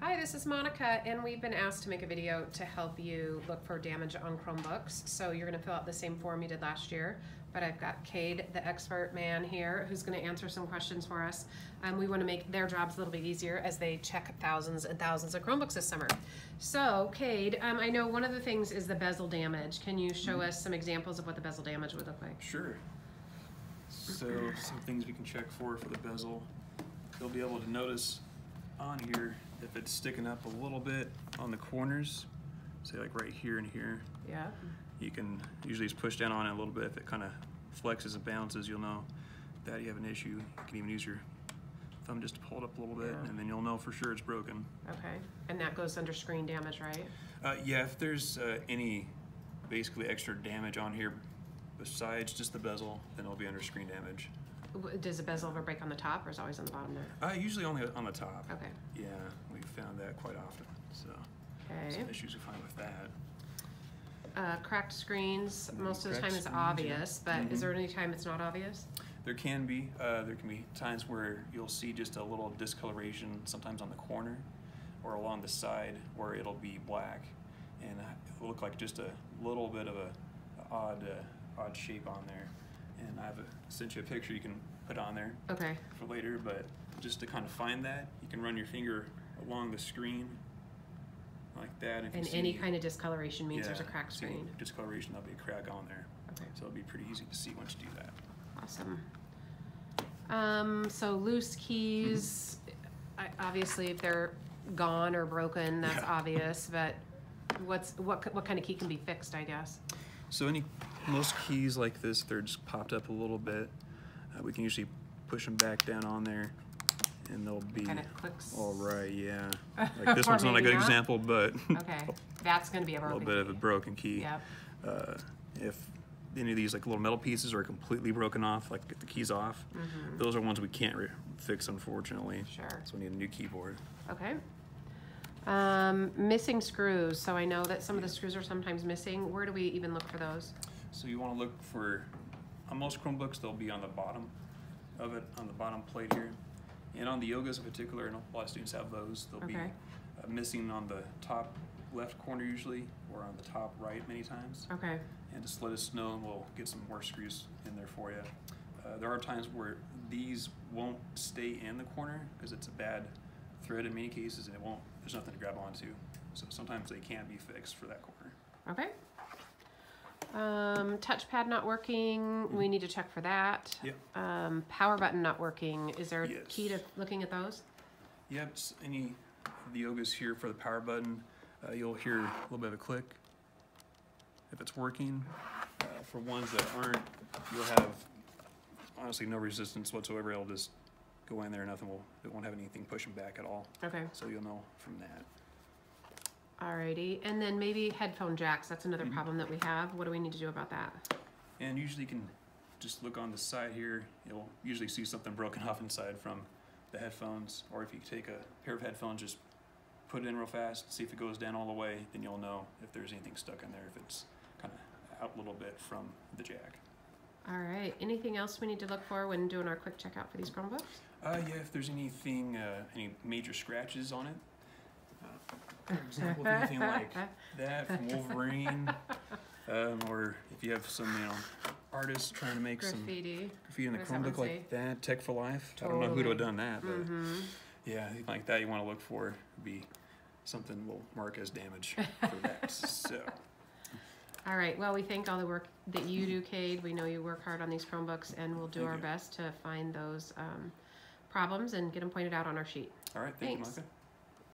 Hi, this is Monica, and we've been asked to make a video to help you look for damage on Chromebooks. So you're gonna fill out the same form you did last year, but I've got Cade, the expert man here, who's gonna answer some questions for us. Um, we wanna make their jobs a little bit easier as they check thousands and thousands of Chromebooks this summer. So, Cade, um, I know one of the things is the bezel damage. Can you show us some examples of what the bezel damage would look like? Sure. So some things we can check for for the bezel. You'll be able to notice on here if it's sticking up a little bit on the corners, say like right here and here. Yeah. You can usually just push down on it a little bit. If it kind of flexes and bounces, you'll know that you have an issue. You can even use your thumb just to pull it up a little bit, Yeah. and then you'll know for sure it's broken. Okay, and that goes under screen damage, right? Uh, yeah, if there's uh, any basically extra damage on here besides just the bezel, then it'll be under screen damage. Does the bezel ever break on the top, or is it always on the bottom there? Uh, usually only on the top. Okay. Yeah, we've found that quite often. So Okay. some issues we find with that. Uh, cracked screens, Mm, most of the time is obvious, but is Mhm. there any time it's not obvious? There can be uh, there can be times where you'll see just a little discoloration, sometimes on the corner or along the side, where it'll be black and uh, it'll look like just a little bit of a, a odd uh, odd shape on there. And I've uh, sent you a picture you can put on there Okay, for later, but just to kind of find that, you can run your finger along the screen like that. You and any see- kind of discoloration means there's a crack screen. Discoloration, there'll be a crack on there. Okay, So it'll be pretty easy to see once you do that. awesome. Um, so loose keys, I, obviously if they're gone or broken, that's Yeah. obvious, but what's, what, what kind of key can be fixed, I guess? So any, most keys like this, they're just popped up a little bit. Uh, we can usually push them back down on there and they'll be all right, yeah. Like this one's not a good not. example, but Okay, that's gonna be a a little bit of a broken key. Yep, Uh, if any of these like little metal pieces are completely broken off, like get the keys off, Mhm. those are ones we can't re- fix unfortunately. sure. So we need a new keyboard. Okay. Um, missing screws. So I know that some of the screws are sometimes missing. Where do we even look for those? So you want to look for, on most Chromebooks, they'll be on the bottom of it, on the bottom plate here. And on the Yogas in particular, and a lot of students have those, they'll be Okay. uh, missing on the top left corner usually, or on the top right many times. Okay. And just let us know and we'll get some more screws in there for you. Uh, there are times where these won't stay in the corner because it's a bad thread in many cases and it won't, there's nothing to grab onto. So sometimes they can be fixed for that corner. Okay. Um, touchpad not working. We need to check for that. Yep. Um, power button not working. Is there a Yes. key to looking at those? Yep, s- any of the yogas here for the power button, uh, you'll hear a little bit of a click if it's working. Uh, for ones that aren't, you'll have honestly no resistance whatsoever. It'll just go in there, nothing will, it won't have anything pushing back at all. Okay. So you'll know from that. Alrighty. And then maybe headphone jacks. That's another Mhm. problem that we have. What do we need to do about that? And usually you can just look on the side here, you'll usually see something broken off inside from the headphones. Or if you take a pair of headphones, just put it in real fast, see if it goes down all the way, then you'll know if there's anything stuck in there, if it's kind of out a little bit from the jack. All right. Anything else we need to look for when doing our quick checkout for these Chromebooks? Uh, yeah, if there's anything, uh, any major scratches on it, uh, example, if anything like that from Wolverine, um, or if you have some, you know, artists trying to make some Graffiti. graffiti in the that Chromebook like that, Tech for Life. I don't know who would have done that, but Mm-hmm. yeah, anything like that you want to look for would be something we'll mark as damage for that. So, All right, well, we thank all the work that you do, Cade. We know you work hard on these Chromebooks, and we'll do Thank our you. best to find those um, problems and get them pointed out on our sheet. all right, thank Thanks. you, Micah.